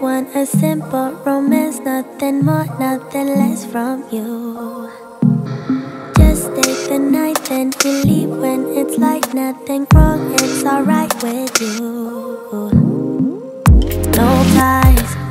want a simple romance, nothing more, nothing less from you. Just stay the night, then you leave when it's like nothing wrong, it's alright with you. No ties,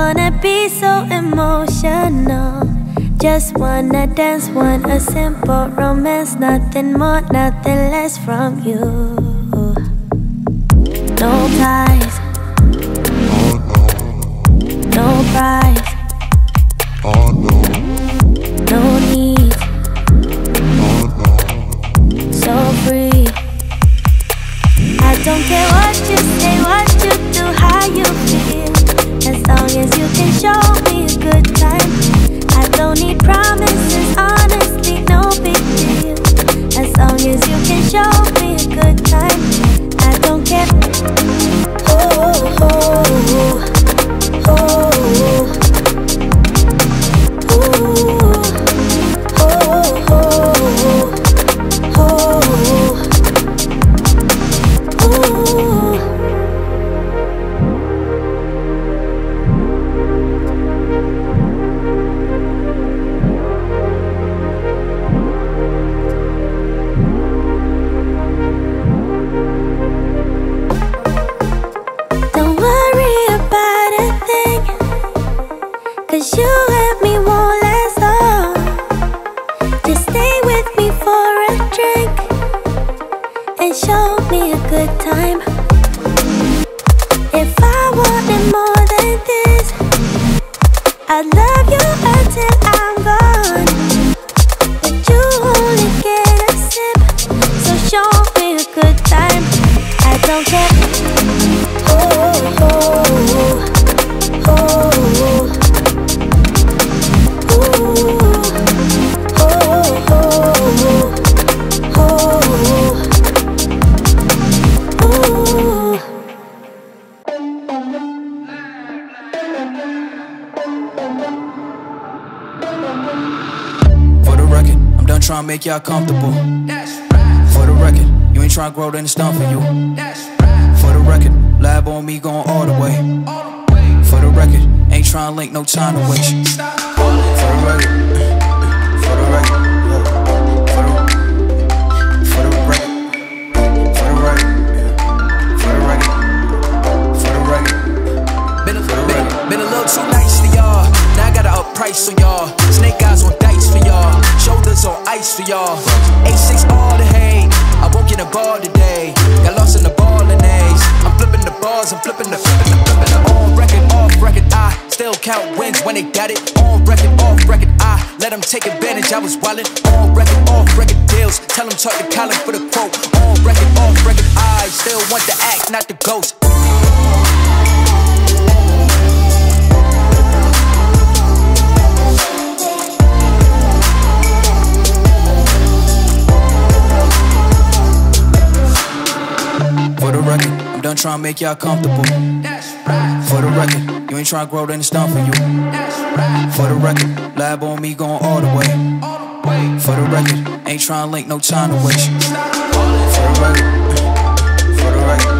wanna be so emotional. Just wanna dance, want a simple romance, nothing more, nothing less from you. No ties, no price, no need, so free. I don't care what you say, what you do, how you long as I'm trying to make y'all comfortable. For the record, you ain't trying to grow, then it's done for you. For the record, lab on me going all the way. For the record, ain't trying to link, no time to waste. For the record, for the record, for the, for the record, for the record, for the record, for the record. Been a, been, been a little too nice for y'all. Now I gotta up price on y'all. Snake eyes on y'all. A6 all the hate. I won't get a ball today. Got lost in the ball and A's. I'm flipping the bars, I'm flipping the flipping the flipping the on record, off record. I still count wins when they got it. On record, off record. I let them take advantage. I was wildin' on record, off record deals. Tell them talk to Colin for the quote. On record, off record. I still want the act, not the ghost. Trying to make y'all comfortable. For the record, you ain't trying to grow, then it's done for you. For the record, lab on me going all the way. For the record, ain't trying to link, no time to waste. For the record, for the record,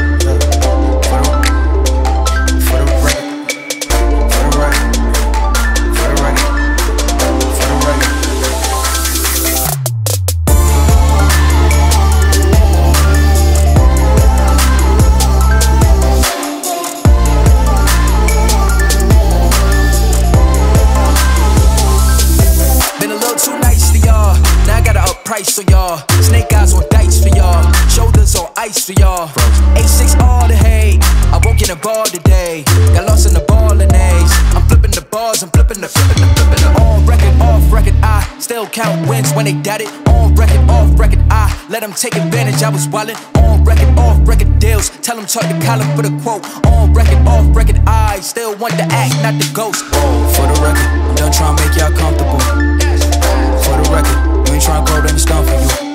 doubt it. On record, off record, I let them take advantage. I was wildin' on record, off record deals. Tell them talk to Colin for the quote. On record, off record, I still want the act, not the ghost. For the record, I'm done trying to make y'all comfortable. For the record, you ain't trying to go, then it's done for you.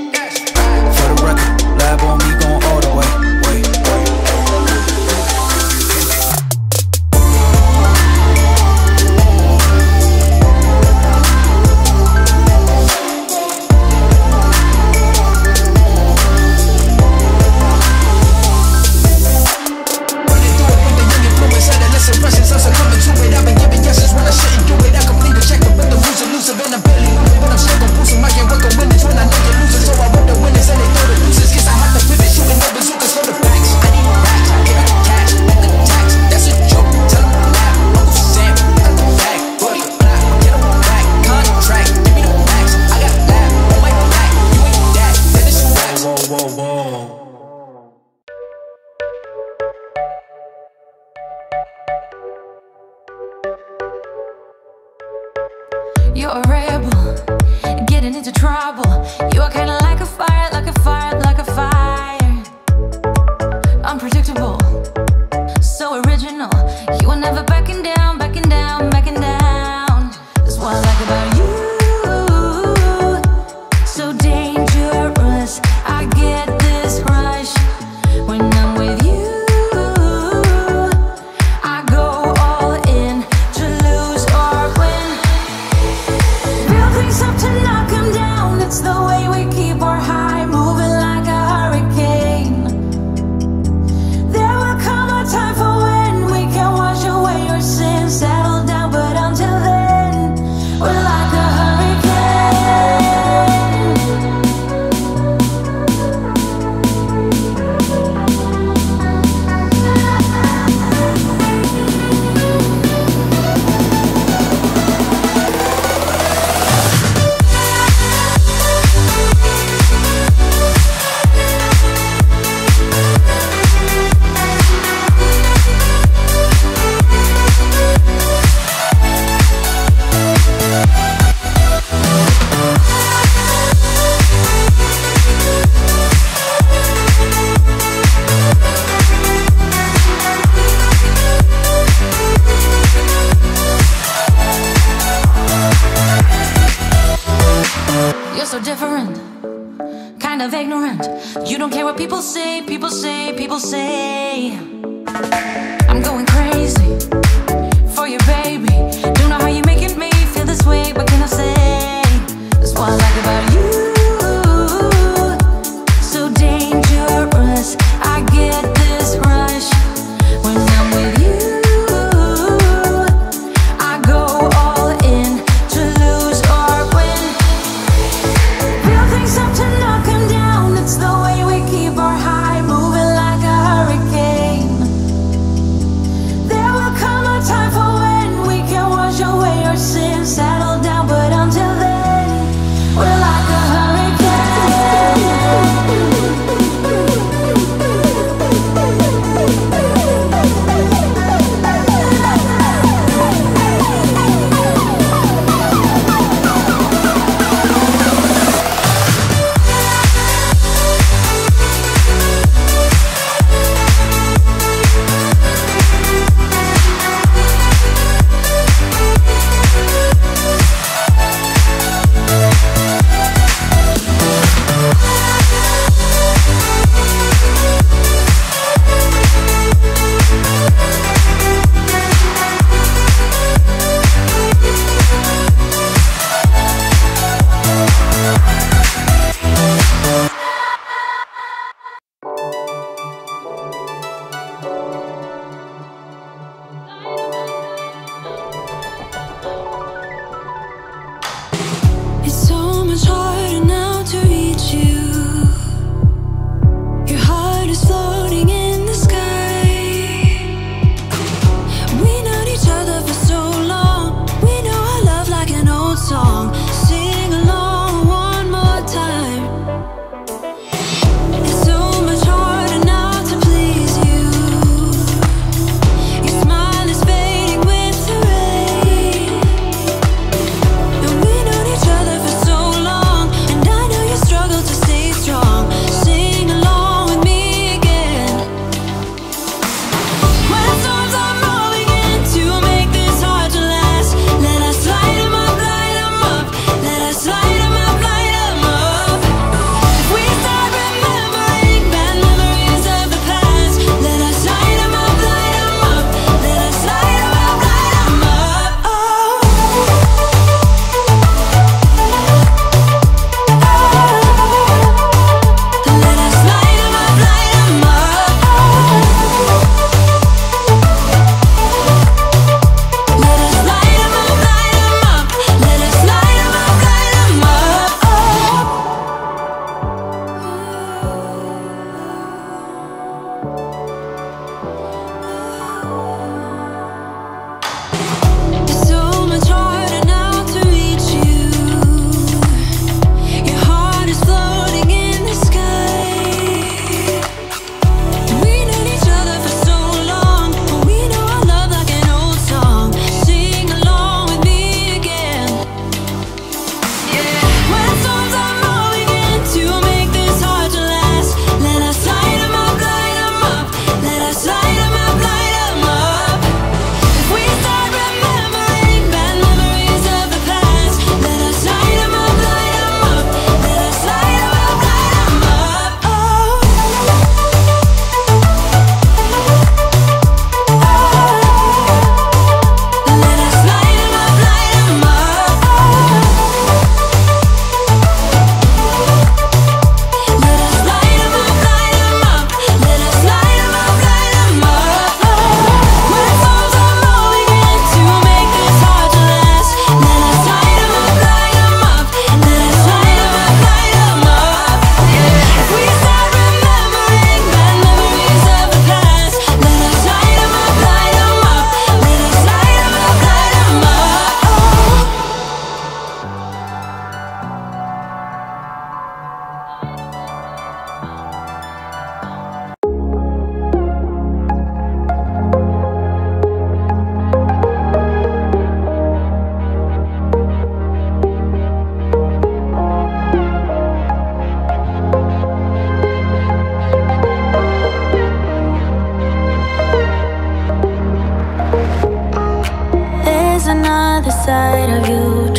you're say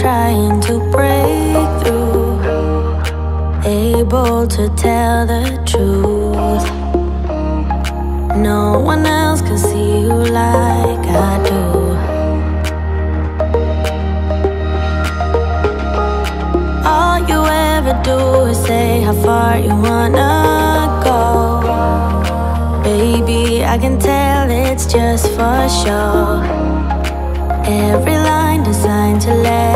trying to break through, able to tell the truth. No one else can see you like I do. All you ever do is say how far you wanna go. Baby, I can tell it's just for show. Sure. Every line designed to let